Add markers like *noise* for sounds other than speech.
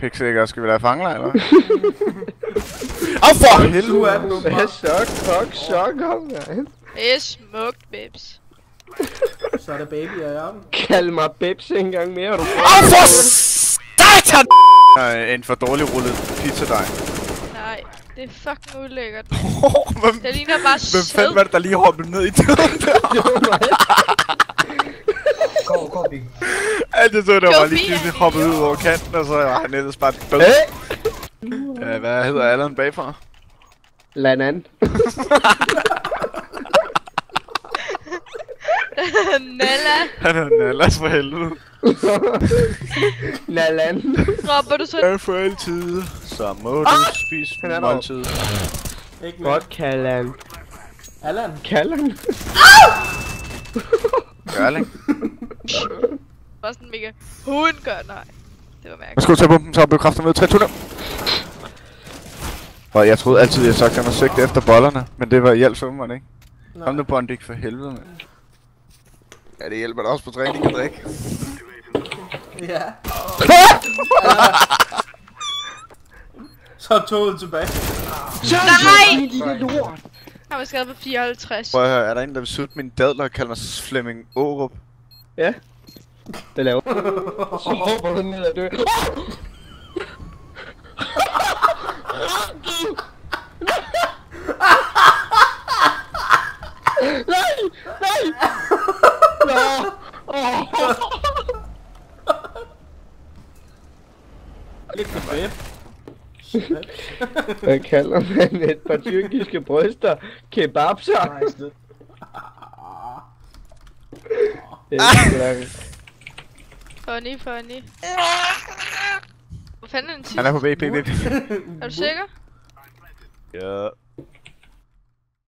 Piksikker, skal vi lade fange eller? *laughs* Åh, for helvede! Du er den nu Hvad bare. så? Fuck, så kom jeg. Det er smukt, babes. *laughs* Så er det baby og jeg. Kald mig Bebs en gang mere, du. Åh, for satan! En for dårlig rullet pizzadej. Nej, det er fucking ulækkert. *laughs* Hvem, Det ligner bare hvem fanden var det, der lige hoppede ned i døren der? Gå, gå, Big. Alt det så, der var lige pludselig hoppet ud over kanten, og så var han ellers bare død. Hey! Ja, hvad hedder Allan bagfra? Lanan. *laughs* Nalla, Han er Nallas for helvede. *laughs* Nalan. råber du så? Ja, for altid. Så må du spise Han er der. måltid. Ikke. Godt, Kallan. Allan. Kallan. *laughs* Gørling. Var sådan mega... Hun gør, nej. Det var Jeg mærkeligt. skulle tage bomben, så blev kraften med 3 tunder. Og jeg troede altid, jeg sagt, at han var søgt efter bollerne, men det var hjælp summeren, ikke? Kom nu, Bondik, for helvede, mand. Ja, det hjælper da også på træning at drikke. Ja. *laughs* Så er toget tilbage. Nej! Lille lort. Han var skadet på 54. Prøv at høre, er der en, der vil sutte mine dadler og kalde mig Flemming Aarup? Ja. Det laver. *laughs* Så hopper du ned og dør. Nej! Nej! Nå! Åh! Lidt tilbage. Hvad kalder man et par tyrkiske bryster? Kebabser? Det. Det er da- Funny, funny. Hvor fanden er den sidste? Han er på B, B. Er du sikker? Ja.